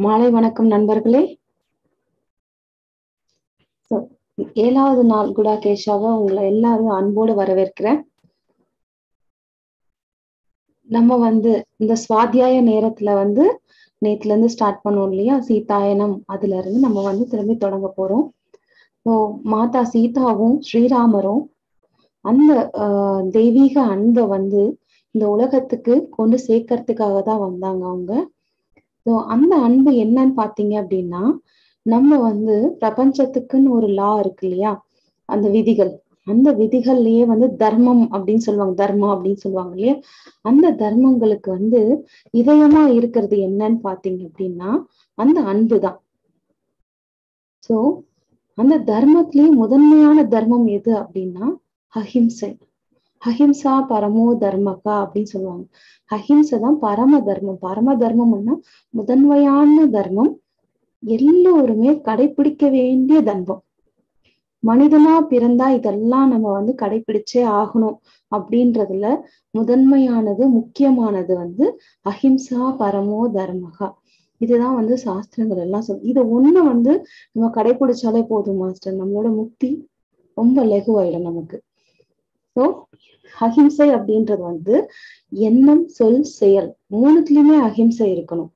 மாலை வணக்கம் நண்பர்களே. ஏழாவது நாள் குடா கேஷாவை உங்களை எல்லாரும் அன்போடு வரவேற்கிறேன். நம்ம வந்து இந்த சுவாத்தியாய நேரத்துல வந்து நேத்துல இருந்து ஸ்டார்ட் பண்ணோம் இல்லையா? சீதாயனம் அதுல இருந்து நம்ம வந்து திரும்பி தொடங்க போறோம். ஸோ மாதா சீதாவும் ஸ்ரீராமரும் அந்த ஆஹ் தெய்வீக அன்பை வந்து இந்த உலகத்துக்கு கொண்டு சேர்க்கறதுக்காக தான் வந்தாங்க அவங்க. ஸோ அந்த அன்பு என்னன்னு பார்த்தீங்க அப்படின்னா நம்ம வந்து பிரபஞ்சத்துக்குன்னு ஒரு லா இருக்கு இல்லையா? அந்த விதிகள். அந்த விதிகள்லயே வந்து தர்மம் அப்படின்னு சொல்லுவாங்க. தர்மம் அப்படின்னு சொல்லுவாங்க இல்லையா? அந்த தர்மங்களுக்கு வந்து இதயமா இருக்கிறது என்னன்னு பாத்தீங்க அப்படின்னா அந்த அன்பு தான். சோ அந்த தர்மத்திலேயே முதன்மையான தர்மம் எது அப்படின்னா அஹிம்சை. அஹிம்சா பரமோ தர்மகா அப்படின்னு சொல்லுவாங்க. அஹிம்சை தான் பரம தர்மம். பரம தர்மம்னா முதன்மையான தர்மம். எல்லோருமே கடைபிடிக்க வேண்டிய தர்மம். மனிதனா பிறந்தா இதெல்லாம் நம்ம வந்து கடைபிடிச்சே ஆகணும் அப்படின்றதுல முதன்மையானது முக்கியமானது வந்து அஹிம்சா பரமோ தர்மகா. இதுதான் வந்து சாஸ்திரங்கள் எல்லாம் சொல் இதை ஒண்ணு வந்து நம்ம கடைபிடிச்சாலே போதும் மாஸ்டர். நம்மளோட முக்தி ரொம்ப லெகுவாயிடும் நமக்கு. ஸோ அஹிம்சை அப்படின்றது வந்து எண்ணம் சொல் செயல் மூணுத்துலயுமே அஹிம்சை இருக்கணும்.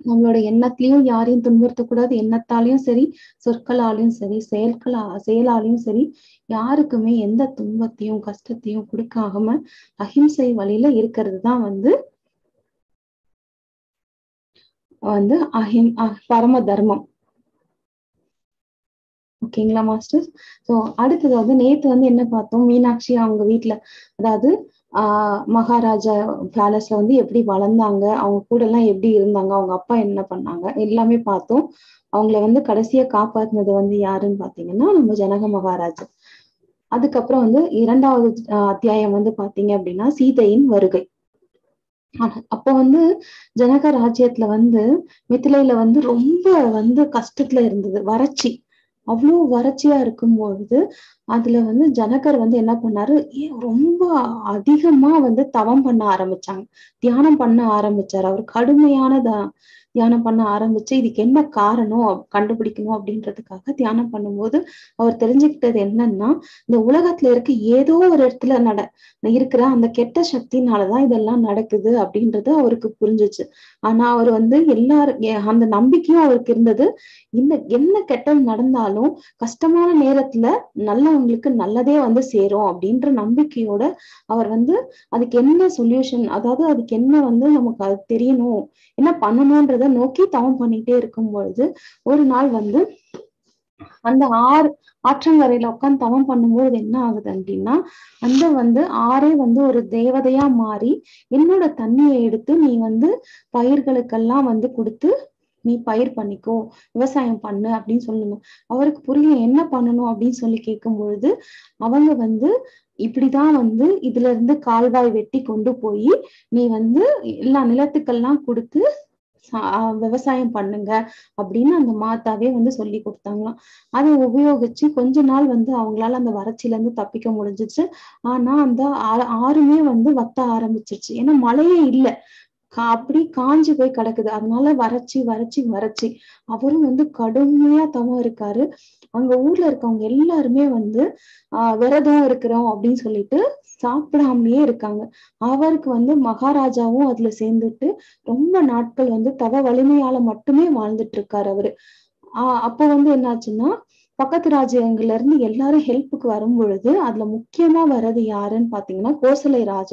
நம்மளோட எண்ணத்திலையும் யாரையும் துன்புறுத்தக்கூடாது. எண்ணத்தாலையும் சரி சொற்களாலையும் சரி செயல்களா செயலாலையும் சரி யாருக்குமே எந்த துன்பத்தையும் கஷ்டத்தையும் கொடுக்காம அஹிம்சை வழியில இருக்கிறது தான் வந்து வந்து அஹிம் பரம தர்மம். ஓகேங்களா மாஸ்டர் ஸோ அடுத்தது வந்து நேத்து வந்து என்ன பார்த்தோம்? மீனாட்சி அவங்க வீட்டுல அதாவது ஆஹ் மகாராஜா பேலஸ்ல வந்து எப்படி வளர்ந்தாங்க? அவங்க கூட எல்லாம் எப்படி இருந்தாங்க? அவங்க அப்பா என்ன பண்ணாங்க? எல்லாமே பார்த்தோம். அவங்கள வந்து கடைசியா காப்பாத்தினது வந்து யாருன்னு பாத்தீங்கன்னா நம்ம ஜனக மகாராஜா. அதுக்கப்புறம் வந்து இரண்டாவது அத்தியாயம் வந்து பாத்தீங்க அப்படின்னா சீதையின் வருகை. அப்ப வந்து ஜனக ராஜ்யத்துல வந்து மித்திலையில வந்து ரொம்ப வந்து கஷ்டத்துல இருந்தது. வறட்சி. அவ்வளவு வறட்சியா இருக்கும் பொழுது அதுல வந்து ஜனகர் வந்து என்ன பண்ணாரு? ரொம்ப அதிகமா வந்து தவம் பண்ண ஆரம்பிச்சாங்க. தியானம் பண்ண ஆரம்பிச்சாரு. அவர் கடுமையான தியானம் பண்ண ஆரம்பிச்சு இதுக்கு என்ன காரணம்? கண்டுபிடிக்கணும் அப்படின்றதுக்காக தியானம் பண்ணும்போது அவர் தெரிஞ்சுக்கிட்டது என்னன்னா இந்த உலகத்துல இருக்க ஏதோ ஒரு இடத்துல நட இருக்கிற அந்த கெட்ட சக்தினாலதான் இதெல்லாம் நடக்குது அப்படின்றது அவருக்கு புரிஞ்சிச்சு. ஆனா அவர் வந்து எல்லாரும் அந்த நம்பிக்கையும் அவருக்கு இருந்தது. இந்த என்ன கெட்டது நடந்தாலும் கஷ்டமான நேரத்துல நல்ல உங்களுக்கு நல்லதே வந்து சேரும் அப்படின்ற நம்பிக்கையோட அவர் வந்து அதுக்கு என்ன சொல்யூஷன் அதாவது அதுக்கு என்ன வந்து நமக்கு அது தெரியணும் என்ன பண்ணணும்ன்றத நோக்கி தவம் பண்ணிட்டே இருக்கும் பொழுது ஒரு நாள் வந்து அந்த ஆறு ஆற்றங்கரையில உட்காந்து தவம் பண்ணும்போது என்ன ஆகுது அப்படின்னா அந்த வந்து ஆறே வந்து ஒரு தேவதையா மாறி என்னோட தண்ணியை எடுத்து நீ வந்து பயிர்களுக்கெல்லாம் வந்து கொடுத்து நீ பயிர் பண்ணிக்கோ விவசாயம் பண்ணு அப்படின்னு சொல்லணும். அவருக்கு புரியல என்ன பண்ணணும் அப்படின்னு சொல்லி கேட்கும் பொழுது அவங்க வந்து இப்படிதான் வந்து இதுல இருந்து கால்வாய் வெட்டி கொண்டு போய் நீ வந்து எல்லா நிலத்துக்கெல்லாம் கொடுத்து விவசாயம் பண்ணுங்க அப்படின்னு அந்த மாத்தாவே வந்து சொல்லி கொடுத்தாங்களாம். அதை உபயோகிச்சு கொஞ்ச நாள் வந்து அவங்களால அந்த வறட்சியில இருந்து தப்பிக்க முடிஞ்சிச்சு. ஆனா அந்த ஆறுமே வந்து வத்த ஆரம்பிச்சிருச்சு. ஏன்னா மழையே இல்லை. அப்படி காஞ்சு போய் கிடக்குது. அதனால வறட்சி வறட்சி வறட்சி. அவரும் வந்து கடுமையா தவம் இருக்காரு. அங்க ஊர்ல இருக்கவங்க எல்லாருமே வந்து ஆஹ் விரதம் இருக்கிறோம் அப்படின்னு சொல்லிட்டு சாப்பிடாமலேயே இருக்காங்க. அவருக்கு வந்து மகாராஜாவும் அதுல சேர்ந்துட்டு ரொம்ப நாட்கள் வந்து தவ வலிமையால மட்டுமே வாழ்ந்துட்டு இருக்காரு அவரு. ஆஹ் அப்ப வந்து என்னாச்சுன்னா பக்கத்து ராஜ்யங்கள்ல இருந்து எல்லாரும் ஹெல்ப்புக்கு வரும் பொழுது அதுல முக்கியமா வர்றது யாருன்னு பாத்தீங்கன்னா கோசலை ராஜ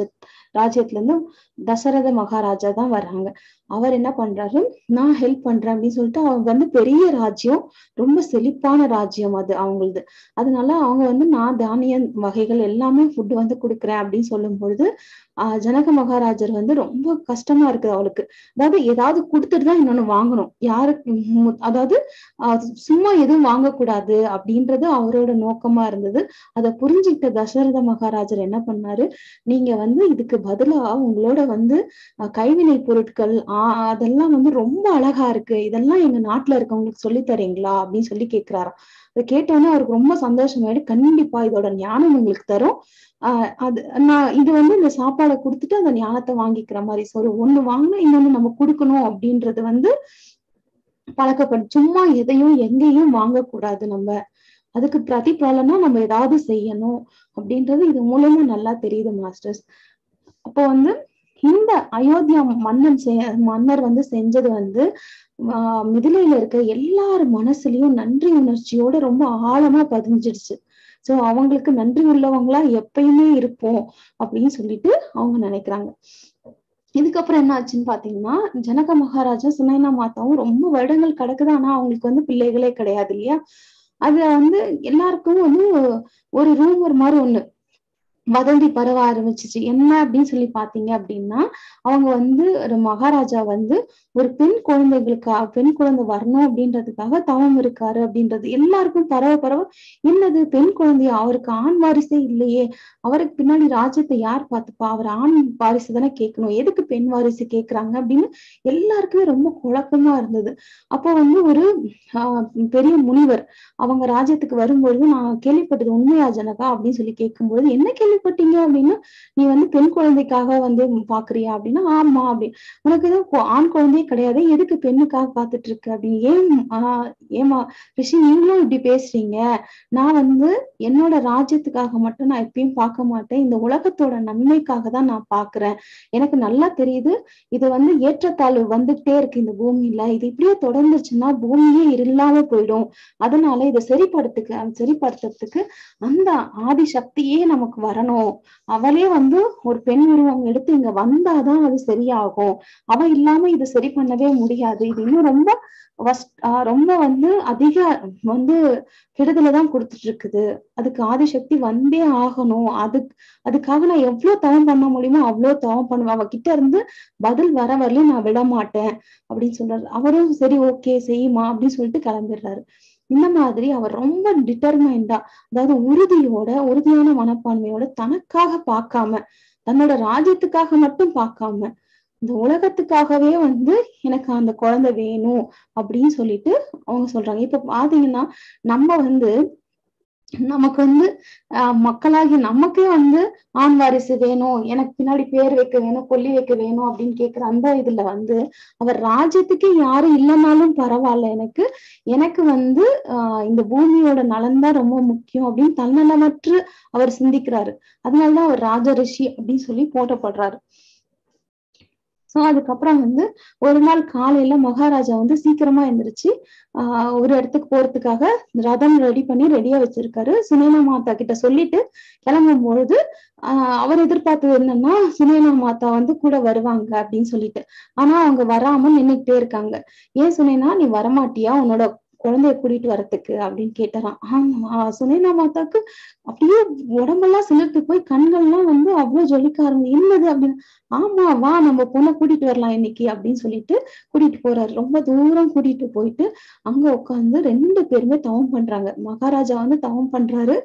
ராஜ்யத்துல இருந்து தசரத மகாராஜா தான் வர்றாங்க. அவர் என்ன பண்றாரு? நான் ஹெல்ப் பண்றேன் அப்படின்னு சொல்லிட்டு அவங்க வந்து பெரிய ராஜ்யம் ரொம்ப செழிப்பான ராஜ்யம் அது அவங்களது. அதனால அவங்க வந்து நான் தானிய வகைகள் எல்லாமே ஃபுட் வந்து கொடுக்குறேன் அப்படின்னு சொல்லும் பொழுது ஆஹ் ஜனக மகாராஜர் வந்து ரொம்ப கஷ்டமா இருக்குது அவளுக்கு. அதாவது ஏதாவது கொடுத்துட்டு தான் இன்னொன்னு வாங்கணும். யாருக்கு அதாவது ஆஹ் சும்மா எதுவும் வாங்கக்கூடாது அப்படின்றது அவரோட நோக்கமா இருந்தது. அதை புரிஞ்சுக்கிட்ட தசரத மகாராஜர் என்ன பண்ணாரு? நீங்க வந்து இதுக்கு பதிலா உங்களோட வந்து கைவினை பொருட்கள் ஆஹ் அதெல்லாம் வந்து ரொம்ப அழகா இருக்கு. இதெல்லாம் எங்க நாட்டுல இருக்கவங்களுக்கு சொல்லி தரீங்களா? அப்படின்னு சொல்லி கேக்குறாராம். அதை கேட்டோன்னே அவருக்கு ரொம்ப சந்தோஷமாயிடு கண்டிப்பா இதோட ஞானம் உங்களுக்கு தரும். ஆஹ் அது நான் இது வந்து இந்த சாப்பாடை கொடுத்துட்டு அந்த ஞானத்தை வாங்கிக்கிற மாதிரி சரி ஒண்ணு வாங்கினா இன்னொன்னு நம்ம கொடுக்கணும் அப்படின்றது வந்து பழக்கப்படும் சும்மா எதையும் எங்கேயும் வாங்கக்கூடாது நம்ம. அதுக்கு பிரதிபலனா நம்ம ஏதாவது செய்யணும் அப்படின்றது இது மூலமா நல்லா தெரியுது மாஸ்டர்ஸ். அப்போ வந்து இந்த அயோத்தியா மன்னன் மன்னர் வந்து செஞ்சது வந்து ஆஹ் மிதிலையில இருக்க எல்லார் மனசுலயும் நன்றி உணர்ச்சியோட ரொம்ப ஆழமா பதிஞ்சிடுச்சு. சோ அவங்களுக்கு நன்றி உள்ளவங்களா எப்பயுமே இருப்போம் அப்படின்னு சொல்லிட்டு அவங்க நினைக்கிறாங்க. இதுக்கப்புறம் என்ன ஆச்சுன்னு பாத்தீங்கன்னா ஜனக மகாராஜா சுனைனா மாதாவும் ரொம்ப வருடங்கள் கிடக்குது. ஆனா அவங்களுக்கு வந்து பிள்ளைகளே கிடையாது இல்லையா? அது வந்து எல்லாருக்கும் வந்து ஒரு ரூமர் மாதிரி ஒண்ணு. வதந்தி பரவ ஆரம்பிச்சிச்சு. என்ன அப்படின்னு சொல்லி பாத்தீங்க அப்படின்னா அவங்க வந்து ஒரு மகாராஜா வந்து ஒரு பெண் குழந்தைகளுக்கு பெண் குழந்தை வரணும் அப்படின்றதுக்காக தவம் இருக்காரு அப்படின்றது. எல்லாருக்கும் பரவ பரவ என்னது? பெண் குழந்தைய? அவருக்கு ஆண் வாரிசே இல்லையே. அவருக்கு பின்னாடி ராஜ்யத்தை யார் பார்த்துப்பா? அவர் ஆண் வாரிசு தானே கேட்கணும். எதுக்கு பெண் வாரிசு கேட்கறாங்க அப்படின்னு எல்லாருக்குமே ரொம்ப குழப்பமா இருந்தது. அப்போ வந்து ஒரு ஆஹ் பெரிய முனிவர் அவங்க ராஜ்யத்துக்கு வரும்பொழுது நான் கேள்விப்பட்டது உண்மையா ஜனகா? அப்படின்னு சொல்லி கேட்கும்பொழுது என்ன கேள்விப்பட்டீங்க அப்படின்னா நீ வந்து பெண் குழந்தைக்காக வந்து பாக்குறியா அப்படின்னா ஆமா அப்படின்னு உனக்கு எதுவும் ஆண் குழந்தையே கிடையாது. எதுக்கு பெண்ணுக்காக பாத்துட்டு இருக்கு அப்படின்னு? ஏன் ஆஹ் ஏமா ரிஷி நீங்களும் இப்படி பேசுறீங்க. நான் வந்து என்னோட ராஜ்யத்துக்காக மட்டும் நான் எப்பயும் பார்க்க மாட்டேன். இந்த உலகத்தோட நன்மைக்காக தான் நான் பாக்குறேன். எனக்கு நல்லா தெரியுது. இது வந்து ஏற்றத்தாழ்வு வந்துகிட்டே இருக்கு இந்த பூமியில. இது இப்படியே தொடர்ந்துச்சுன்னா பூமியே இல்லாம போயிடும். அதனால இதை சரிப்படுத்துக்கு சரிப்படுத்துறதுக்கு அந்த ஆதி சக்தியே நமக்கு வர வரணும் அவளே வந்து ஒரு பெண் உருவம் எடுத்து இங்க வந்தாதான் அது சரியாகும். அவ இல்லாம இது சரி பண்ணவே முடியாது. இது இன்னும் ரொம்ப ரொம்ப வந்து அதிக வந்து கெடுதலை தான் கொடுத்துட்டு இருக்குது அதுக்கு ஆதிசக்தி வந்தே ஆகணும். அதுக்கு அதுக்காக நான் எவ்வளவு தவம் பண்ண முடியுமோ அவ்வளவு தவம் பண்ணுவேன் அவ கிட்ட இருந்து பதில் வர வரலையும் நான் விட மாட்டேன் அப்படின்னு சொல்றாரு. அவரும் சரி ஓகே செய்யுமா அப்படின்னு சொல்லிட்டு கிளம்பிடுறாரு. இந்த மாதிரி அவர் ரொம்ப டிட்டர்மைண்டா அதாவது உறுதியோட உறுதியான மனப்பான்மையோட தனக்காக பார்க்காம தன்னோட ராஜ்யத்துக்காக மட்டும் பார்க்காம இந்த உலகத்துக்காகவே வந்து எனக்கு அந்த குழந்தை வேணும் அப்படின்னு சொல்லிட்டு அவங்க சொல்றாங்க. இப்ப பாத்தீங்கன்னா நம்ம வந்து நமக்கு வந்து ஆஹ் மக்களாகி நமக்கே வந்து ஆண் வாரிசு வேணும் எனக்கு பின்னாடி பேர் வைக்க வேணும் கொல்லி வைக்க வேணும் அப்படின்னு கேக்குற அந்த இதுல வந்து அவர் ராஜ்யத்துக்கு யாரும் இல்லைனாலும் பரவாயில்ல எனக்கு எனக்கு வந்து ஆஹ் இந்த பூமியோட நலன் தான் ரொம்ப முக்கியம் அப்படின்னு தன்னலமற்று அவர் சிந்திக்கிறாரு. அதனாலதான் அவர் ராஜ ரிஷி அப்படின்னு சொல்லி போட்டப்படுறாரு சோ அதுக்கப்புறம் வந்து ஒரு நாள் காலையில மகாராஜா வந்து சீக்கிரமா எந்திரிச்சு ஆஹ் ஒரு இடத்துக்கு போறதுக்காக ரதம் ரெடி பண்ணி ரெடியா வச்சிருக்காரு. சுனேனா மாதா கிட்ட சொல்லிட்டு கிளம்பும் பொழுது ஆஹ் அவர் எதிர்பார்த்தது என்னன்னா சுனேனா மாதா வந்து கூட வருவாங்க அப்படின்னு சொல்லிட்டு. ஆனா அவங்க வராம நின்னுக்கிட்டே இருக்காங்க. ஏன் சுனேனா நீ வரமாட்டியா? உன்னோட குழந்தைய கூட்டிட்டு வரத்துக்கு அப்படின்னு கேட்டாராம் ஆமா சுனேனா மாதாக்கு அப்படியே உடம்பெல்லாம் சிலிர்த்து போய் கண்கள்லாம் வந்து அவ்வளவு ஜொலிக்க ஆரம்பி என்னது அப்படின்னு. ஆமா வா நம்ம பொண்ணை கூட்டிட்டு வரலாம் இன்னைக்கு அப்படின்னு சொல்லிட்டு கூட்டிட்டு போறாரு. ரொம்ப தூரம் கூட்டிட்டு போயிட்டு அங்க உட்காந்து ரெண்டு பேருமே தவம் பண்றாங்க. மகாராஜா வந்து தவம் பண்றாரு.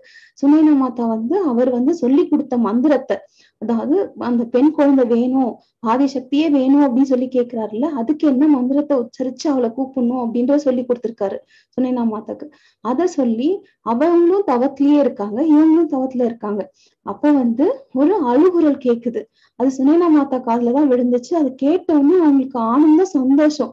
சுனேனா மாதா வந்து அவர் வந்து சொல்லி கொடுத்த மந்திரத்தை அதாவது அந்த பெண் குழந்தை வேணும் ஆதிசக்தியே வேணும் அப்படின்னு சொல்லி கேக்குறாருல்ல அதுக்கு என்ன மந்திரத்தை உச்சரிச்சு அவளை கூப்பிடணும் அப்படின்ற சொல்லி கொடுத்திருக்காரு. சுனைனா மாதாக்கு அத சொல்லி அவங்களும் தவத்திலேயே இருக்காங்க இவங்களும் தவத்துல இருக்காங்க. அப்ப வந்து ஒரு அழுகுரல் கேக்குது. அது சுனேனா மாதா காதுலதான் விழுந்துச்சு. அது கேட்டவுடனே அவங்களுக்கு ஆனந்த சந்தோஷம்.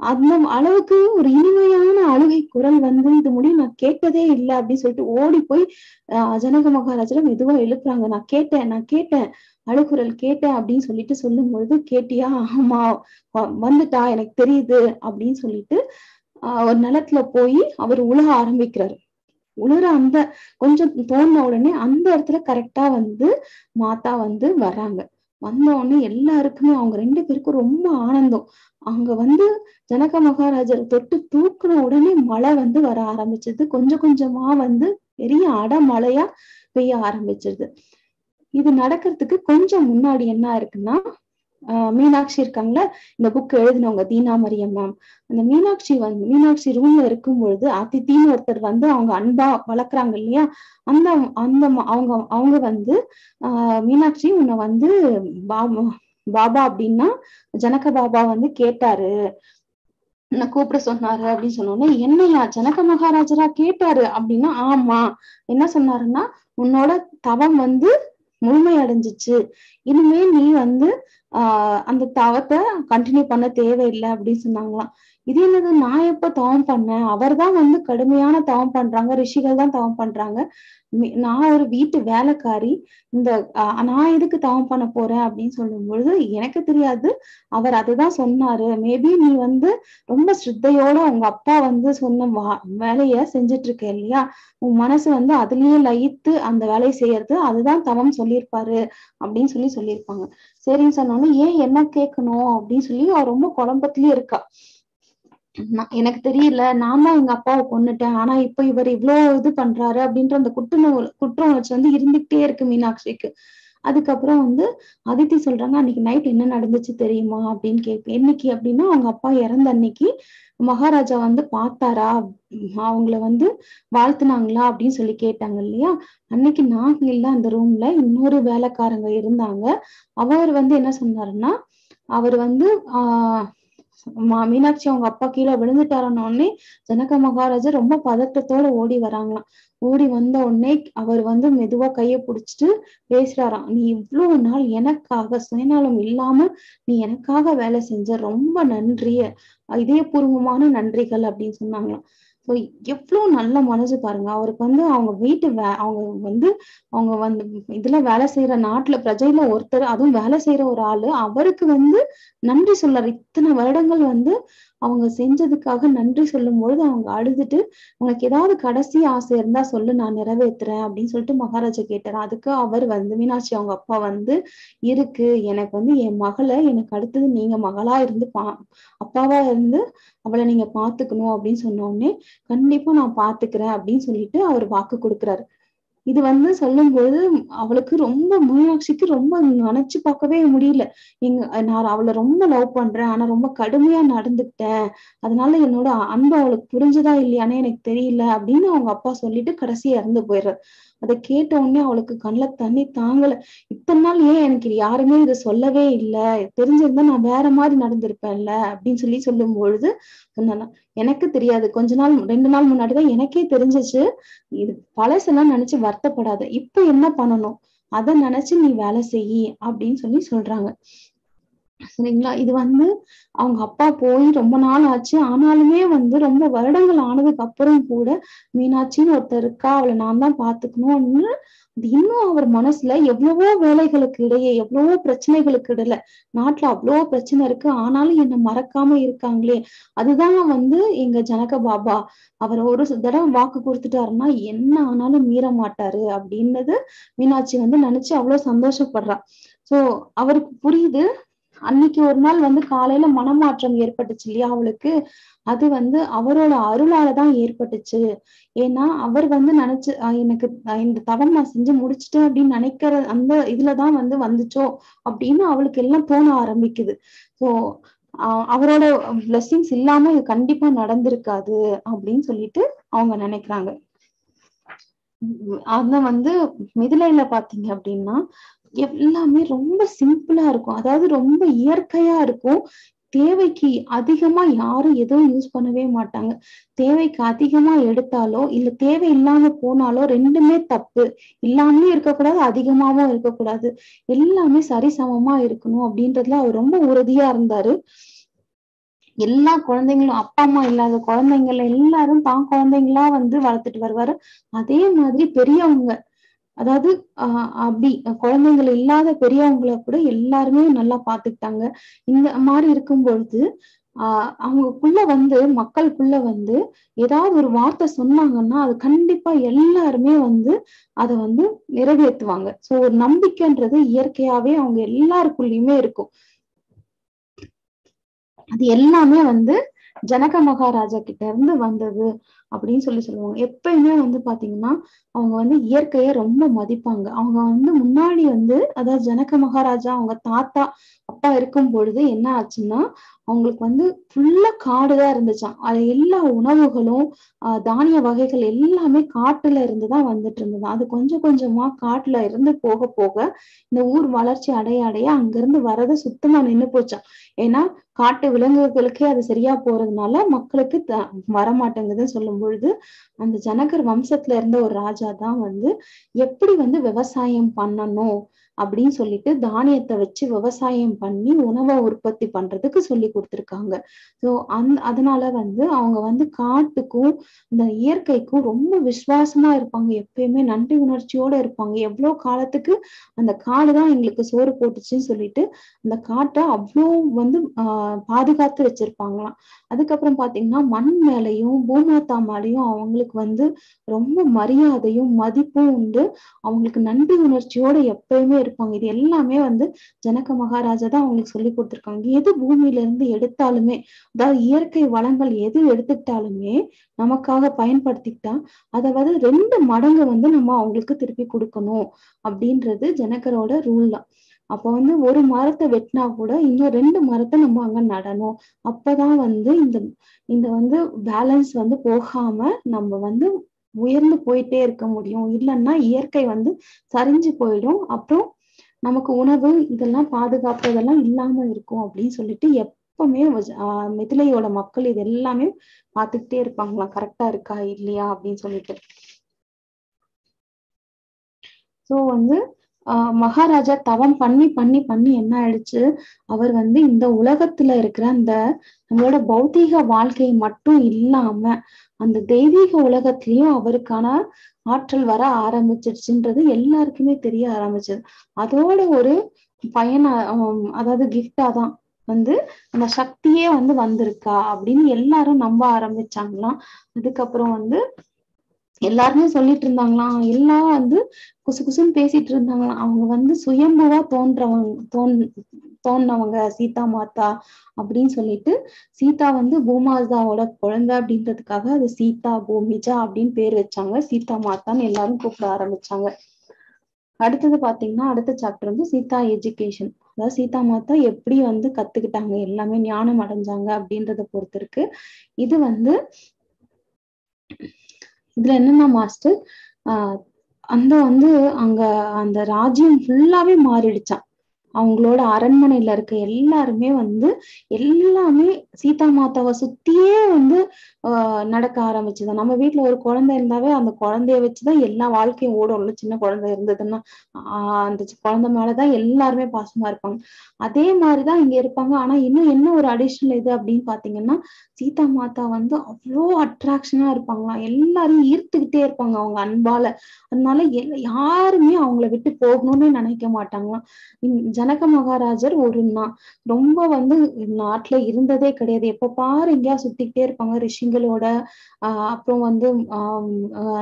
அந்த அளவுக்கு ஒரு இனிமையான அழுகை குரல் வந்து இது முடியும் நான் கேட்டதே இல்லை அப்படின்னு சொல்லிட்டு ஓடி போய் ஆஹ் ஜனக மகாராஜரை மெதுவா எழுப்புறாங்க. நான் கேட்டேன் நான் கேட்டேன். அழுகுரல் கேட்டேன் அப்படின்னு சொல்லிட்டு சொல்லும் பொழுது கேட்டியா? ஆமா. வந்துட்டா? எனக்கு தெரியுது. அப்படின்னு சொல்லிட்டு ஆஹ் ஒரு நிலத்துல போய் அவர் உலக ஆரம்பிக்கிறாரு. உழுற அந்த கொஞ்சம் தோணுன உடனே அந்த இடத்துல கரெக்டா வந்து மாதா வந்து வர்றாங்க. வந்த உடனே எல்லாருக்குமே அவங்க ரெண்டு பேருக்கும் ரொம்ப ஆனந்தம். அங்க வந்து ஜனக மகாராஜர் தொட்டு தூக்குன உடனே மழை வந்து வர ஆரம்பிச்சது. கொஞ்சம் கொஞ்சமா வந்து பெரிய அடமழையா பெய்ய ஆரம்பிச்சிருது இது நடக்கிறதுக்கு கொஞ்சம் முன்னாடி என்ன இருக்குன்னா மீனாட்சி இருக்காங்களா இந்த புக் எழுதினவங்க தீனா மரியம் மேம் அந்த மீனாட்சி வந்து மீனாட்சி ரூம்ல இருக்கும் பொழுது அதித்தின்னு ஒருத்தர் வந்து அவங்க அன்பா வளர்க்குறாங்க இல்லையா? அந்த அந்த அவங்க அவங்க வந்து ஆஹ் மீனாட்சி உன்னை வந்து பாபா பாபா அப்படின்னா ஜனக பாபா வந்து கேட்டாரு. என்ன கூப்பிட சொன்னாரு அப்படின்னு சொன்னோடனே என்னையா ஜனக மகாராஜரா கேட்டாரு அப்படின்னா ஆமா. என்ன சொன்னாருன்னா உன்னோட தவம் வந்து முழுமை அடைஞ்சிச்சு இனிமே நீ வந்து ஆஹ் அந்த தவத்தை கண்டினியூ பண்ண தேவையில்லை அப்படின்னு சொன்னாங்களாம். இது என்னது? நான் எப்ப தவம் பண்ணேன்? அவர் தான் வந்து கடுமையான தவம் பண்றாங்க. ரிஷிகள் தான் தவம் பண்றாங்க. நான் ஒரு வீட்டு வேலைக்காரி. இந்த நான் எதுக்கு தவம் பண்ண போறேன் அப்படின்னு சொல்லும் பொழுது எனக்கு தெரியாது. அவர் அதுதான் சொன்னாரு. மேபி நீ வந்து ரொம்ப ஸ்ரத்தையோட உங்க அப்பா வந்து சொன்ன வா வேலைய செஞ்சுட்டு இருக்க இல்லையா? உன் மனசு வந்து அதுலயே லயித்து அந்த வேலையை செய்யறது அதுதான் தவம் சொல்லியிருப்பாரு அப்படின்னு சொல்லி சொல்லியிருப்பாங்க. சரின்னு சொன்னோன்னே ஏன் என்ன கேட்கணும் அப்படின்னு சொல்லி அவ ரொம்ப குழம்பத்திலயே இருக்கா. எனக்கு தெரியல. நான் தான் எங்க அப்பாவை கொண்டுட்டேன் ஆனா இப்ப இவர் இவ்வளவு இது பண்றாரு அப்படின்ற அந்த குற்ற குற்ற உணர்ச்சி வந்து இருந்துகிட்டே இருக்கு மீனாட்சிக்கு. அதுக்கப்புறம் வந்து அதித்தி சொல்றாங்க அன்னைக்கு நைட் என்ன நடந்துச்சு தெரியுமா? அப்படின்னு கேட்பேன். என்னைக்கு அப்படின்னா அவங்க அப்பா இறந்த அன்னைக்கு மகாராஜா வந்து பார்த்தாரா? அவங்கள வந்து வாழ்த்துனாங்களா? அப்படின்னு சொல்லி கேட்டாங்க இல்லையா? அன்னைக்கு நாங்க இல்ல அந்த ரூம்ல இன்னொரு வேலைக்காரங்க இருந்தாங்க. அவர் வந்து என்ன சொன்னாருன்னா அவர் வந்து ஆஹ் மீனாட்சி அவங்க அப்பா கீழே விழுந்துட்டாரன்னொடனே ஜனக மகாராஜர் ரொம்ப பதட்டத்தோட ஓடி வராங்களாம். ஓடி வந்த உடனே அவர் வந்து மெதுவா கைய புடிச்சிட்டு பேசுறாராம். நீ இவ்வளவு நாள் எனக்காக சுயநலம் இல்லாம நீ எனக்காக வேலை செஞ்ச ரொம்ப நன்றிய. இதயபூர்வமான நன்றிகள் அப்படின்னு சொன்னாங்களாம். ஸோ எவ்வளவு நல்ல மனசு பாருங்க. அவருக்கு வந்து அவங்க வீட்டு வே அவங்க வந்து அவங்க வந்து இதுல வேலை செய்யற நாட்டுல பிரஜையில ஒருத்தர் அதுவும் வேலை செய்யற ஒரு ஆளு அவருக்கு வந்து நன்றி சொல்லார் இத்தனை வருடங்கள் வந்து அவங்க செஞ்சதுக்காக நன்றி சொல்லும் பொழுது அவங்க அழுதுட்டு உனக்கு ஏதாவது கடைசி ஆசை இருந்தா சொல்லு நான் நிறைவேற்றுறேன் அப்படின்னு சொல்லிட்டு மகாராஜா கேட்டாரு. அதுக்கு அவர் வந்து மீனாட்சி அவங்க அப்பா வந்து இருக்கு. எனக்கு வந்து என் மகளை எனக்கு அடுத்தது நீங்க மகளா இருந்து பா அப்பாவா இருந்து அவளை நீங்க பாத்துக்கணும் அப்படின்னு சொன்ன உடனே கண்டிப்பா நான் பாத்துக்கிறேன் அப்படின்னு சொல்லிட்டு அவர் வாக்கு கொடுக்குறாரு. இது வந்து சொல்லும்போது அவளுக்கு ரொம்ப மீனாட்சிக்கு ரொம்ப நினைச்சு பார்க்கவே முடியல. எங்க நான் அவளை ரொம்ப லவ் பண்றேன். ஆனா ரொம்ப கடுமையா நடந்துக்கிட்டேன். அதனால என்னோட அன்பு அவளுக்கு புரிஞ்சுதா இல்லையானே எனக்கு தெரியல அப்படின்னு அவங்க அப்பா சொல்லிட்டு கடைசியா இறந்து போயிடுறாரு. அதை கேட்ட உடனே அவளுக்கு கண்ணுல தண்ணி தாங்கல. இத்தனை நாள் ஏன் எனக்கு யாருமே இதை சொல்லவே இல்லை? தெரிஞ்சிருந்தா நான் வேற மாதிரி நடந்திருப்பேன்ல? அப்படின்னு சொல்லி சொல்லும் பொழுது எனக்கு தெரியாது. கொஞ்ச நாள் ரெண்டு நாள் முன்னாடிதான் எனக்கே தெரிஞ்சிச்சு. இது பழசெல்லாம் நினைச்சு வருத்தப்படாத. இப்ப என்ன பண்ணணும்? அதை நினைச்சு நீ வேலை செய்யி அப்படின்னு சொல்லி சொல்றாங்க. சரிங்களா? இது வந்து அவங்க அப்பா போய் ரொம்ப நாள் ஆச்சு. ஆனாலுமே வந்து ரொம்ப வருடங்கள் ஆனதுக்கு அப்புறம் கூட மீனாட்சின்னு ஒருத்தர் இருக்கா? அவளை நான் தான் பாத்துக்கணும்னு அது இன்னும் அவர் மனசுல எவ்வளவோ வேலைகளுக்கு இடையே எவ்வளவோ பிரச்சனைகளுக்கு இடையில நாட்டுல அவ்வளவோ பிரச்சனை இருக்கு. ஆனாலும் என்ன மறக்காம இருக்காங்களே. அதுதான் வந்து எங்க ஜனக பாபா. அவர் ஒரு தடவை வாக்கு கொடுத்துட்டாருன்னா என்ன ஆனாலும் மீற மாட்டாரு அப்படின்னது மீனாட்சி வந்து நினைச்சு அவ்வளவு சந்தோஷப்படுறா. சோ அவருக்கு புரியுது. அன்னைக்கு ஒரு நாள் வந்து காலையில மனமாற்றம் ஏற்பட்டுச்சு இல்லையா அவளுக்கு? அது வந்து அவரோட அருளால தான் ஏற்பட்டுச்சு. ஏன்னா அவர் வந்து நினைச்சு எனக்கு இந்த தவம் நான் செஞ்சு முடிச்சுட்டேன் அப்படின்னு நினைக்கிற அந்த இதுலதான் வந்து வந்துச்சோ அப்படின்னு அவளுக்கு எல்லாம் தோண ஆரம்பிக்குது. சோ அவரோட பிளஸ்ஸிங்ஸ் இல்லாம இது கண்டிப்பா நடந்திருக்காது அப்படின்னு சொல்லிட்டு அவங்க நினைக்கிறாங்க. அத வந்து மிதிலையில பாத்தீங்க அப்படின்னா எல்லாமே ரொம்ப சிம்பிளா இருக்கும். அதாவது ரொம்ப இயற்கையா இருக்கும். தேவைக்கு அதிகமா யாரும் எதுவும் யூஸ் பண்ணவே மாட்டாங்க. தேவைக்கு அதிகமா எடுத்தாலோ இல்ல தேவை இல்லாம போனாலோ ரெண்டுமே தப்பு. இல்லாமலும் இருக்கக்கூடாது அதிகமாவும் இருக்கக்கூடாது. எல்லாமே சரிசமமா இருக்கணும் அப்படின்றதுல அவர் ரொம்ப உறுதியா இருந்தாரு. எல்லா குழந்தைங்களும் அப்பா அம்மா இல்லாத குழந்தைங்கள எல்லாரும் தான் குழந்தைங்களா வந்து வளர்த்துட்டு வருவாரு. அதே மாதிரி பெரியவங்க அதாவது ஆஹ் அப்படி குழந்தைகள் இல்லாத பெரியவங்களை கூட எல்லாருமே நல்லா பாத்துக்கிட்டாங்க இந்த மாதிரி இருக்கும் பொழுது ஆஹ் அவங்களுக்குள்ள வந்து மக்களுக்குள்ள வந்து ஏதாவது ஒரு வார்த்தை சொன்னாங்கன்னா அது கண்டிப்பா எல்லாருமே வந்து அதை வந்து நிறைவேற்றுவாங்க. சோ ஒரு நம்பிக்கைன்றது இயற்கையாவே அவங்க எல்லாருக்குள்ளயுமே இருக்கும். அது எல்லாமே வந்து ஜனக மகாராஜா கிட்ட இருந்து வந்தது அப்படின்னு சொல்லி சொல்லுவாங்க. எப்பயுமே வந்து பாத்தீங்கன்னா அவங்க வந்து இயற்கைய ரொம்ப மதிப்பாங்க. அவங்க வந்து முன்னாடி வந்து அதாவது ஜனக மகாராஜா அவங்க தாத்தா அப்பா இருக்கும் பொழுது என்ன ஆச்சுன்னா அவங்களுக்கு வந்து ஃபுல்லா காடுதான் இருந்துச்சாம். அது எல்லா உணவுகளும் ஆஹ் தானிய வகைகள் எல்லாமே காட்டுல இருந்துதான் வந்துட்டு இருந்தது. அது கொஞ்சம் கொஞ்சமா காட்டுல இருந்து போக போக இந்த ஊர் வளர்ச்சி அடைய அடைய அங்கிருந்து வர்றது சுத்தமா நின்னு போச்சாம். ஏன்னா காட்டு விலங்குகளுக்கே அது சரியா போறதுனால மக்களுக்கு த வரமாட்டேங்குதுன்னு சொல்லும் பொழுது அந்த ஜனகர் வம்சத்துல இருந்த ஒரு ராஜா தான் வந்து எப்படி வந்து விவசாயம் பண்ணணும்? அப்படின்னு சொல்லிட்டு தானியத்தை வச்சு விவசாயம் பண்ணி உணவை உற்பத்தி பண்றதுக்கு சொல்லி கொடுத்துருக்காங்க. ஸோ அந் அதனால வந்து அவங்க வந்து காட்டுக்கும் இந்த இயற்கைக்கும் ரொம்ப விசுவாசமா இருப்பாங்க. எப்பயுமே நன்றி உணர்ச்சியோட இருப்பாங்க. எவ்வளவு காலத்துக்கு அந்த காடு தான் எங்களுக்கு சோறு போட்டுச்சுன்னு சொல்லிட்டு அந்த காட்டை அவ்வளோ வந்து ஆஹ் பாதுகாத்து வச்சிருப்பாங்களாம். அதுக்கப்புறம் பாத்தீங்கன்னா மண் மேலையும் பூமாத்தா மேலையும் அவங்களுக்கு வந்து ரொம்ப மரியாதையும் மதிப்பும் உண்டு. அவங்களுக்கு நன்றி உணர்ச்சியோட எப்பயுமே இருப்பாங்க. இது எல்லாமே வந்து ஜனக மகாராஜா தான் அவங்களுக்கு சொல்லி கொடுத்துருக்காங்க. எது பூமியில இருந்து எடுத்தாலுமே அதாவது இயற்கை வளங்கள் எது எடுத்துக்கிட்டாலுமே நமக்காக பயன்படுத்திக்கிட்டா அதை வந்து ரெண்டு மடங்கு வந்து நம்ம அவங்களுக்கு திருப்பி கொடுக்கணும் அப்படின்றது ஜனகரோட ரூல் தான். அப்ப வந்து ஒரு மரத்தை வெட்டினா கூட இன்னும் ரெண்டு மரத்தை நம்ம அங்க நடணும். அப்பதான் வந்து இந்த இந்த வந்து பேலன்ஸ் வந்து போகாம நம்ம வந்து உயர்ந்து போயிட்டே இருக்க முடியும். இல்லைன்னா இயற்கை வந்து சரிஞ்சு போயிடும். அப்புறம் நமக்கு உணவு இதெல்லாம் பாதுகாப்பு இதெல்லாம் இல்லாம இருக்கும் அப்படின்னு சொல்லிட்டு எப்பவுமே ஆஹ் மிதிலையோட மக்கள் இது எல்லாமே பார்த்துக்கிட்டே இருப்பாங்களாம். கரெக்டா இருக்கா இல்லையா அப்படின்னு சொல்லிட்டு. சோ வந்து மகாராஜா தவம் பண்ணி பண்ணி பண்ணி என்ன ஆயிடுச்சு? அவர் வந்து இந்த உலகத்துல இருக்கிற அந்த நம்மளோட பௌதீக வாழ்க்கை மட்டும் இல்லாம அந்த தெய்வீக உலகத்திலயும் அவருக்கான ஆற்றல் வர ஆரம்பிச்சிருச்சுன்றது எல்லாருக்குமே தெரிய ஆரம்பிச்சது. அதோட ஒரு பயன அதாவது கிஃப்டா தான் வந்து அந்த சக்தியே வந்து வந்திருக்கா அப்படின்னு எல்லாரும் நம்ப ஆரம்பிச்சாங்களாம். அதுக்கப்புறம் வந்து எல்லாருமே சொல்லிட்டு இருந்தாங்களாம் எல்லாம் வந்து குசு குசுன்னு பேசிட்டு இருந்தாங்களாம் அவங்க வந்து சுயம்புவா தோன்றவங்க தோன் தோன்றவங்க சீதா மாதா அப்படின்னு சொல்லிட்டு சீதா வந்து பூமாதாவோட குழந்தை அப்படின்றதுக்காக அது சீதா பூமிஜா அப்படின்னு பேர் வச்சாங்க. சீதா மாதான்னு எல்லாரும் கூப்பிட ஆரம்பிச்சாங்க. அடுத்தது பாத்தீங்கன்னா அடுத்த சாப்டர் வந்து சீதா எஜுகேஷன் அதாவது சீதா மாதா எப்படி வந்து கத்துக்கிட்டாங்க? எல்லாமே ஞானம் அடைஞ்சாங்க அப்படின்றத பொறுத்து இருக்கு. இது வந்து இதுல என்னன்னா மாஸ்டர் ஆஹ் அந்த வந்து அங்க அந்த ராஜ்யம் ஃபுல்லாவே மாறிடுச்சான் அவங்களோட அரண்மனையில இருக்க எல்லாருமே வந்து எல்லாமே சீதா மாதாவை சுத்தியே வந்து ஆஹ் நடக்க ஆரம்பிச்சது நம்ம வீட்டுல ஒரு குழந்தை இருந்தாவே அந்த குழந்தைய வச்சுதான் எல்லா வாழ்க்கையும் ஓடும்ல சின்ன குழந்தை இருந்ததுன்னா ஆஹ் அந்த குழந்தை மேலதான் எல்லாருமே பாசமா இருப்பாங்க. அதே மாதிரிதான் இங்க இருப்பாங்க. ஆனா இன்னும் என்ன ஒரு அடிஷனல் இது அப்படின்னு பாத்தீங்கன்னா சீதா மாதா வந்து அவ்வளோ அட்ராக்ஷனா இருப்பாங்களாம். எல்லாரையும் ஈர்த்துக்கிட்டே இருப்பாங்க அவங்க அன்பால. அதனால யாருமே அவங்கள விட்டு போகணும்னு நினைக்க மாட்டாங்களாம். ஜனக மகாராஜர் ஒரு நா ரொம்ப வந்து நாட்டுல இருந்ததே கிடையாது. எப்ப பாரு எங்கேயா சுத்திக்கிட்டே இருப்பாங்க ரிஷிங்களோட ஆஹ் அப்புறம் வந்து ஆஹ்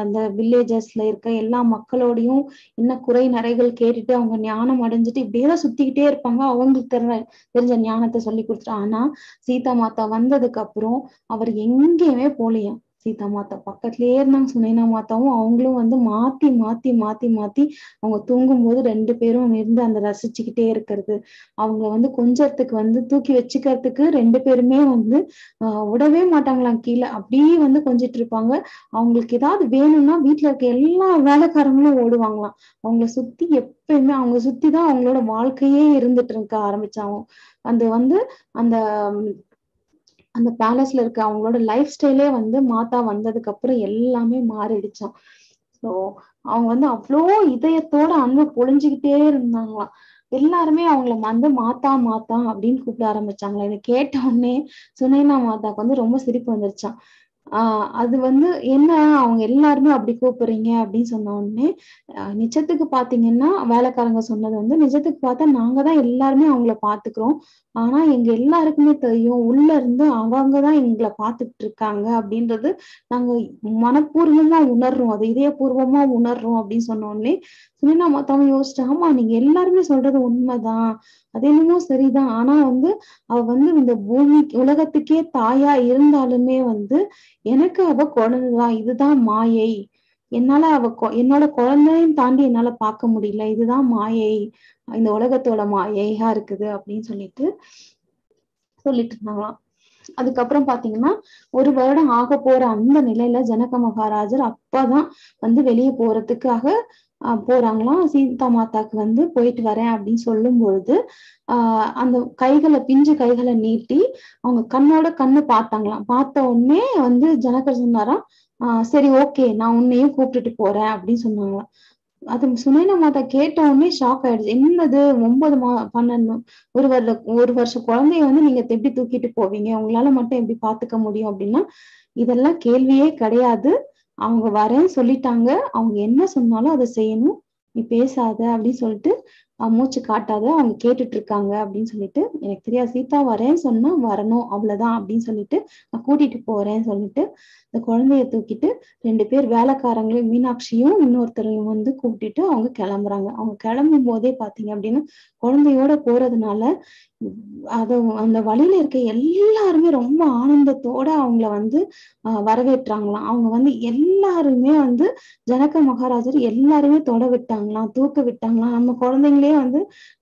அந்த வில்லேஜஸ்ல இருக்க எல்லா மக்களோடையும் என்ன குறை நிறைகள் கேட்டுட்டு அவங்க ஞானம் அடைஞ்சிட்டு இப்படியேதான் சுத்திக்கிட்டே இருப்பாங்க. அவங்களுக்கு தெரிஞ்ச தெரிஞ்ச ஞானத்தை சொல்லி கொடுத்துட்டு. ஆனா சீதா மாதா வந்ததுக்கு அப்புறம் அவர் எங்கேயுமே போலையாம் சீதா மாதா பக்கத்துலயே இருந்தாங்க சுனைனா மாதாவும் அவங்களும் வந்து மாத்தி மாத்தி மாத்தி மாத்தி அவங்க தூங்கும் போது ரெண்டு பேரும் இருந்து அந்த ரசிச்சுக்கிட்டே இருக்கிறது. அவங்க வந்து கொஞ்சத்துக்கு வந்து தூக்கி வச்சுக்கிறதுக்கு ரெண்டு பேருமே வந்து ஆஹ் விடவே மாட்டாங்களாம் கீழே. அப்படியே வந்து கொஞ்சிட்டு இருப்பாங்க. அவங்களுக்கு ஏதாவது வேணும்னா வீட்டுல இருக்க எல்லா வேலைக்காரங்களும் ஓடுவாங்களாம். அவங்கள சுத்தி எப்பயுமே அவங்க சுத்திதான் அவங்களோட வாழ்க்கையே இருந்துட்டு இருக்க ஆரம்பிச்சாங்க. அந்த வந்து அந்த அந்த பேலஸ்ல இருக்க அவங்களோட லைஃப் ஸ்டைலே வந்து மாதா வந்ததுக்கு அப்புறம் எல்லாமே மாறிடுச்சான் ஸோ அவங்க வந்து அவ்வளோ இதயத்தோட அன்பு பொழிஞ்சுக்கிட்டே இருந்தாங்களாம். எல்லாருமே அவங்கள வந்து மாத்தா மாத்தா அப்படின்னு கூப்பிட ஆரம்பிச்சாங்களா இதை கேட்ட உடனே சுனைனா மாதாக்கு வந்து ரொம்ப சிரிப்பு வந்துருச்சான் ஆஹ் அது வந்து என்ன அவங்க எல்லாருமே அப்படி கூப்பிடுறீங்க அப்படின்னு சொன்ன உடனே நிஜத்துக்கு பாத்தீங்கன்னா வேலைக்காரங்க சொன்னது வந்து நிஜத்துக்கு பார்த்தா நாங்க தான் எல்லாருமே அவங்கள பாத்துக்கிறோம். ஆனா எங்க எல்லாருக்குமே தெரியும் உள்ள இருந்து அவங்கதான் எங்களை பாத்துக்கிட்டு இருக்காங்க. அப்படின்றது நாங்க மனப்பூர்வமா உணர்றோம். அது இதயபூர்வமா உணர்றோம் அப்படின்னு சொன்ன உடனே சுனினா மத்தவங்க யோசிச்சு ஆமா நீங்க எல்லாருமே சொல்றது உண்மைதான். அது என்னமோ சரிதான். ஆனா வந்து அவ வந்து இந்த பூமி உலகத்துக்கே தாயா இருந்தாலுமே வந்து எனக்கு அவ குழந்தைதான். இதுதான் மாயை. என்னால அவ என்னோட குழந்தையும் தாண்டி என்னால பார்க்க முடியல. இதுதான் மாயை. இந்த உலகத்தோட மாயையா இருக்குது அப்படின்னு சொல்லிட்டு சொல்லிட்டு இருந்தாங்களாம். அதுக்கப்புறம் பாத்தீங்கன்னா ஒரு வருடம் ஆக போற அந்த நிலையில ஜனக மகாராஜர் அப்பதான் வந்து வெளியே போறதுக்காக போறாங்களாம். சீதா மாதாக்கு வந்து போயிட்டு வரேன் அப்படின்னு சொல்லும் பொழுது ஆஹ் அந்த கைகளை பிஞ்சு கைகளை நீட்டி அவங்க கண்ணோட கண்ணு பார்த்தாங்களாம். பார்த்த உடனே வந்து ஜனகர் சொன்னாராம் ஆஹ் சரி ஓகே நான் உன்னையும் கூப்பிட்டுட்டு போறேன் அப்படின்னு சொன்னாங்களாம். அது சுனைனா மாதா கேட்ட உடனே ஷாக் ஆயிடுச்சு. என்னது ஒன்பது மா பன்னெண்டு ஒரு வருட ஒரு வருஷம் குழந்தைய வந்து நீங்க எப்படி தூக்கிட்டு போவீங்க? உங்களால மட்டும் எப்படி பாத்துக்க முடியும் அப்படின்னா இதெல்லாம் கேள்வியே கிடையாது. அவங்க வரேன்னு சொல்லிட்டாங்க. அவங்க என்ன சொன்னாலும் அதை செய்யணும். நீ பேசாத அப்படின்னு சொல்லிட்டு மூச்சு காட்டாத அவங்க கேட்டுட்டு இருக்காங்க அப்படின்னு சொல்லிட்டு எனக்கு தெரியாது சீதா வரேன்னு சொன்னா வரணும் அவ்வளவுதான் அப்படின்னு சொல்லிட்டு நான் கூட்டிட்டு போறேன்னு சொல்லிட்டு இந்த குழந்தைய தூக்கிட்டு ரெண்டு பேர் வேலைக்காரங்களையும் மீனாட்சியும் இன்னொருத்தரையும் வந்து கூப்பிட்டுட்டு அவங்க கிளம்புறாங்க. அவங்க கிளம்பும் போதே பாத்தீங்க அப்படின்னா குழந்தையோட போறதுனால அது அந்த வழியில இருக்க எல்லாருமே ரொம்ப ஆனந்தத்தோட அவங்கள வந்து வரவேற்றாங்களாம். அவங்க வந்து எல்லாருமே வந்து ஜனக மகாராஜர் எல்லாருமே தொட விட்டாங்களாம் தூக்க விட்டாங்களாம். நம்ம குழந்தைங்களே வந்து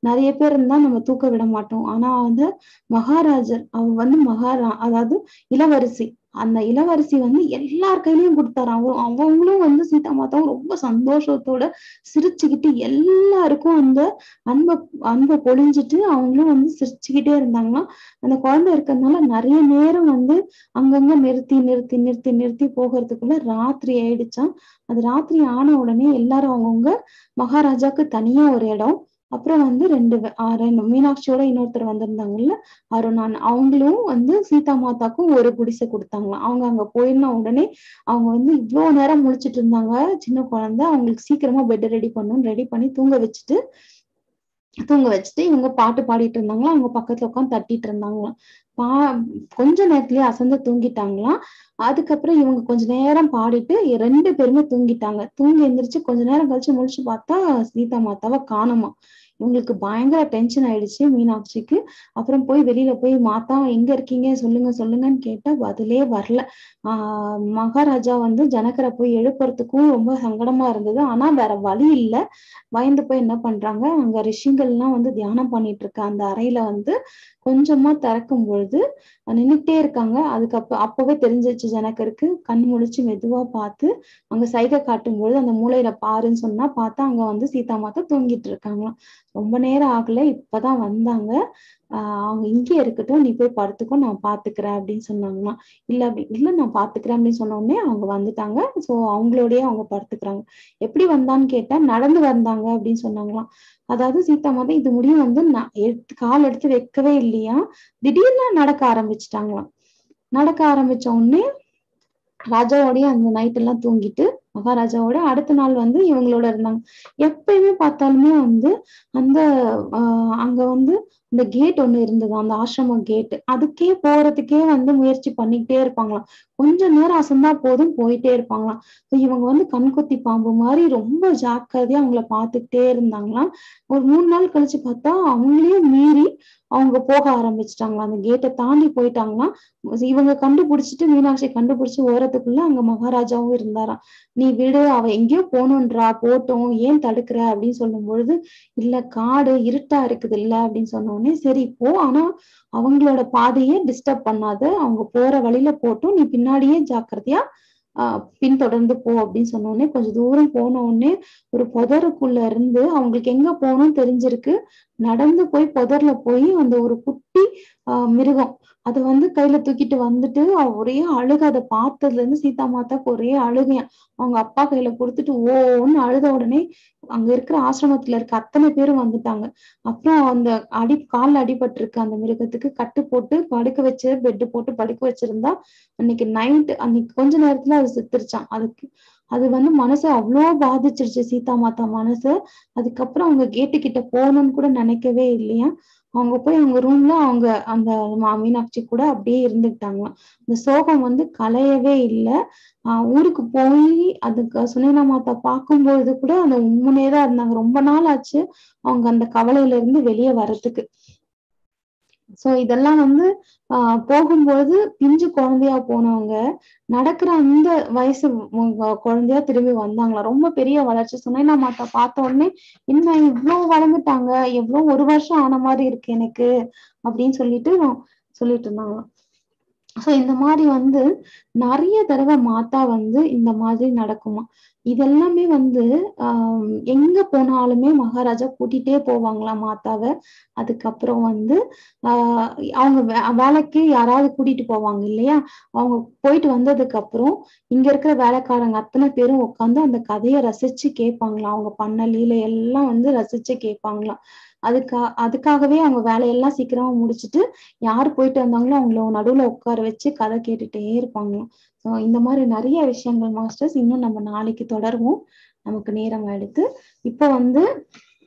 நிறைய பேர் இருந்தா நம்ம தூக்க விட மாட்டோம். ஆனா வந்து மகாராஜர் அவங்க வந்து மகாரா அதாவது இளவரசி. அந்த இளவரசி வந்து எல்லார் கையிலயும் கொடுத்தாரு. அவங்க அவங்களும் வந்து சீதா மாதாவும் ரொம்ப சந்தோஷத்தோட சிரிச்சுக்கிட்டு எல்லாருக்கும் அந்த அன்பை அன்பை பொழிஞ்சிட்டு அவங்களும் வந்து சிரிச்சுக்கிட்டே இருந்தாங்களாம். அந்த குழந்தை இருக்கிறதுனால நிறைய நேரம் வந்து அங்கங்க நிறுத்தி நிறுத்தி நிறுத்தி நிறுத்தி போகிறதுக்குள்ள ராத்திரி ஆயிடுச்சான் அது ராத்திரி ஆன உடனே எல்லாரும் அவங்கவுங்க மகாராஜாக்கு தனியா ஒரு இடம். அப்புறம் வந்து ரெண்டு ரெண்டு மீனாட்சியோட இன்னொருத்தர் வந்திருந்தாங்கல்ல அருணான். அவங்களும் வந்து சீதா மாதாக்கும் ஒரு குடிசை கொடுத்தாங்களாம். அவங்க அங்க போயிருந்த உடனே அவங்க வந்து இவ்வளவு நேரம் முழிச்சிட்டு இருந்தாங்க. சின்ன குழந்தை அவங்களுக்கு சீக்கிரமா பெட் ரெடி பண்ணும் ரெடி பண்ணி தூங்க வச்சுட்டு தூங்க வச்சுட்டு இவங்க பாட்டு பாடிட்டு இருந்தாங்களா அவங்க பக்கத்துல உட்காந்து தட்டிட்டு இருந்தாங்களாம். பா கொஞ்ச நேரத்திலேயே அசந்து தூங்கிட்டாங்களாம். அதுக்கப்புறம் இவங்க கொஞ்ச நேரம் பாடிட்டு ரெண்டு பேருமே தூங்கிட்டாங்க. தூங்கி எந்திரிச்சு கொஞ்ச நேரம் கழிச்சு முழிச்சு பார்த்தா சீதா மாதாவை காணோமா இவங்களுக்கு பயங்கர டென்ஷன் ஆயிடுச்சு மீனாட்சிக்கு. அப்புறம் போய் வெளியில போய் மாத்தா எங்க இருக்கீங்க? சொல்லுங்க சொல்லுங்கன்னு கேட்டா பதிலே வரல. ஆஹ் மகாராஜா வந்து ஜனகரை போய் எழுப்புறதுக்கும் ரொம்ப சங்கடமா இருந்தது. ஆனா வேற வழி இல்ல. பயந்து போய் என்ன பண்றாங்க? அங்க ரிஷிங்கள்லாம் வந்து தியானம் பண்ணிட்டு இருக்க அந்த அறையில வந்து கொஞ்சமா திறக்கும் பொழுது நின்னுட்டே இருக்காங்க. அதுக்கு அப்பவே தெரிஞ்சிச்சு ஜனகருக்கு. கண் முழிச்சு மெதுவா பார்த்து அங்க சைகை காட்டும் பொழுது அந்த மூலையில பாருன்னு சொன்னா பார்த்தா அங்க வந்து சீதா மாதா தூங்கிட்டு இருக்காங்களாம். ரொம்ப நேரம் ஆகல. இப்பதான் வந்தாங்க. ஆஹ் அவங்க இங்கே இருக்கட்டும். நீ போய் படுத்துக்கோ நான் பாத்துக்கிறேன் அப்படின்னு சொன்னாங்களாம். இல்ல அப்படி இல்ல நான் பாத்துக்கிறேன் அப்படின்னு சொன்ன உடனே அவங்க வந்துட்டாங்க. சோ அவங்களோடய அவங்க படுத்துக்கிறாங்க. எப்படி வந்தான்னு கேட்டா நடந்து வந்தாங்க அப்படின்னு சொன்னாங்களாம். அதாவது சீதா மாதா இது முடியும் வந்து நான் எடுத்து கால் எடுத்து வைக்கவே இல்லையா? திடீர்னு நடக்க ஆரம்பிச்சுட்டாங்களாம். நடக்க ஆரம்பிச்ச உடனே ராஜாவோடய அந்த நைட் எல்லாம் தூங்கிட்டு மகாராஜாவோட அடுத்த நாள் வந்து இவங்களோட இருந்தாங்க. எப்பயுமே பார்த்தாலுமே வந்து அந்த ஆஹ் அங்க வந்து இந்த கேட் ஒண்ணு இருந்தது அந்த ஆசிரம கேட் அதுக்கே போறதுக்கே வந்து முயற்சி பண்ணிக்கிட்டே இருப்பாங்களாம். கொஞ்ச நேரம் அசந்தா போதும் போயிட்டே இருப்பாங்களாம். இவங்க வந்து கண்கொத்தி பாம்பு மாதிரி ரொம்ப ஜாக்கிரதையா அவங்கள பாத்துக்கிட்டே இருந்தாங்களாம். ஒரு மூணு நாள் கழிச்சு பார்த்தா அவங்களையும் மீறி அவங்க போக ஆரம்பிச்சிட்டாங்களாம். அந்த கேட்டை தாண்டி போயிட்டாங்களாம். இவங்க கண்டுபிடிச்சிட்டு மீனாட்சி கண்டுபிடிச்சு ஓரத்துக்குள்ள அங்க மகாராஜாவும் இருந்தாராம். நீ விடு அவ எங்கேயோ போகணுன்றா போட்டோம். ஏன் தடுக்கிற? அப்படின்னு சொல்லும் பொழுது இல்ல காடு இருட்டா இருக்குது இல்ல அப்படின்னு சொன்ன உடனே சரி போ. ஆனா அவங்களோட பாதையே டிஸ்டர்ப் பண்ணாத. அவங்க போற வழியில போட்டும். நீ பின்னாடியே ஜாக்கிரதையா பின்தொடர்ந்து போ அப்படின்னு சொன்ன கொஞ்ச கொஞ்சம் தூரம் போன உடனே ஒரு புதருக்குள்ள இருந்து அவங்களுக்கு எங்க போகணும்னு தெரிஞ்சிருக்கு. நடந்து போய் புதர்ல போய் அந்த ஒரு குட்டி ஆஹ் மிருகம் அதை வந்து கையில தூக்கிட்டு வந்துட்டு அவ ஒரே அழுக அதை பார்த்ததுல இருந்து சீதா மாதாக்கு ஒரே அழுகையா அவங்க அப்பா கையில கொடுத்துட்டு ஓன்னு அழுத உடனே அங்க இருக்கிற ஆசிரமத்துல இருக்க அத்தனை பேரும் வந்துட்டாங்க. அப்புறம் அந்த அடி கால்ல அடிபட்டுருக்கு அந்த மிருகத்துக்கு கட்டு போட்டு படுக்க வச்சு பெட்டு போட்டு படுக்க வச்சிருந்தா அன்னைக்கு நைட் அன்னைக்கு கொஞ்ச நேரத்துல அது செத்துருச்சான் அதுக்கு அது வந்து மனசை அவ்வளோ பாதிச்சிருச்சு சீதா மாதா மனசு. அதுக்கப்புறம் அவங்க கேட்டு கிட்ட போகணும்னு கூட நினைக்கவே இல்லையா? அவங்க போய் அவங்க ரூம்ல அவங்க அந்த மீனாட்சி கூட அப்படியே இருந்துக்கிட்டாங்களாம். அந்த சோகம் வந்து கலையவே இல்லை. ஆஹ் ஊருக்கு போய் அதுக்கு சுனேனா மாதா பார்க்கும்பொழுது கூட அந்த உண்மையேதான் இருந்தாங்க. ரொம்ப நாள் ஆச்சு அவங்க அந்த கவலையில இருந்து வெளியே வர்றதுக்கு. சோ இதெல்லாம் வந்து ஆஹ் போகும்போது பிஞ்சு குழந்தையா போனவங்க நடக்கிற அந்த வயசு குழந்தையா திரும்பி வந்தாங்களா? ரொம்ப பெரிய வளர்ச்சி சுனைனா மாத்தா பார்த்த உடனே என்ன இவ்வளவு வளர்ந்துட்டாங்க? எவ்வளவு ஒரு வருஷம் ஆன மாதிரி இருக்கு எனக்கு? அப்படின்னு சொல்லிட்டு சொல்லிட்டு இருந்தாங்களாம். சோ இந்த மாதிரி வந்து நிறைய தடவை மாத்தா வந்து இந்த மாதிரி நடக்குமா? இதெல்லாமே வந்து ஆஹ் எங்க போனாலுமே மகாராஜா கூட்டிட்டே போவாங்களாம் மாத்தாவை? அதுக்கப்புறம் வந்து ஆஹ் அவங்க வே வேலைக்கு யாராவது கூட்டிட்டு போவாங்க இல்லையா? அவங்க போயிட்டு வந்ததுக்கு அப்புறம் இங்க இருக்கிற வேலைக்காரங்க அத்தனை பேரும் உட்காந்து அந்த கதையை ரசிச்சு கேட்பாங்களாம். அவங்க பண்ண லீலை எல்லாம் வந்து ரசிச்சு கேட்பாங்களாம். அதுக்கா அதுக்காகவே அவங்க வேலையெல்லாம் சீக்கிரமா முடிச்சுட்டு யார் போயிட்டு வந்தாங்களோ அவங்கள நடுவுல உட்கார வச்சு கதை கேட்டுட்டே இருப்பாங்களாம் ஸோ இந்த மாதிரி நிறைய விஷயங்கள் மாஸ்டர்ஸ் இன்னும் நம்ம நாளைக்கு தொடருவோம். நமக்கு நேரம் எடுத்து இப்போ வந்து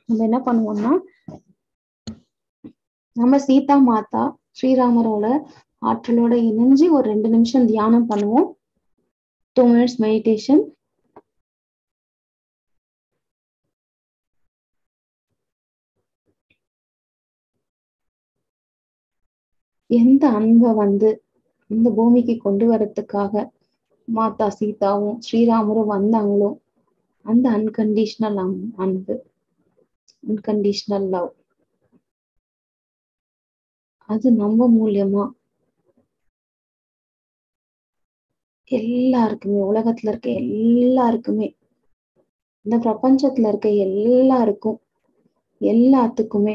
நம்ம என்ன பண்ணுவோம்னா நம்ம சீதா மாதா ஸ்ரீராமரோட ஆற்றலோட இணைஞ்சு ஒரு ரெண்டு நிமிஷம் தியானம் பண்ணுவோம். டூ மினிட்ஸ் மெடிடேஷன் எந்த அன்பை வந்து இந்த பூமிக்கு கொண்டு வரத்துக்காக மாதா சீதாவும் ஸ்ரீராமரும் வந்தாங்களோ அந்த அன்கண்டிஷனல் அன்பு. அன்கண்டிஷனல் லவ் அது நம்ம மூலியமா எல்லாருக்குமே உலகத்துல இருக்க எல்லாருக்குமே இந்த பிரபஞ்சத்துல இருக்க எல்லாருக்கும் எல்லாத்துக்குமே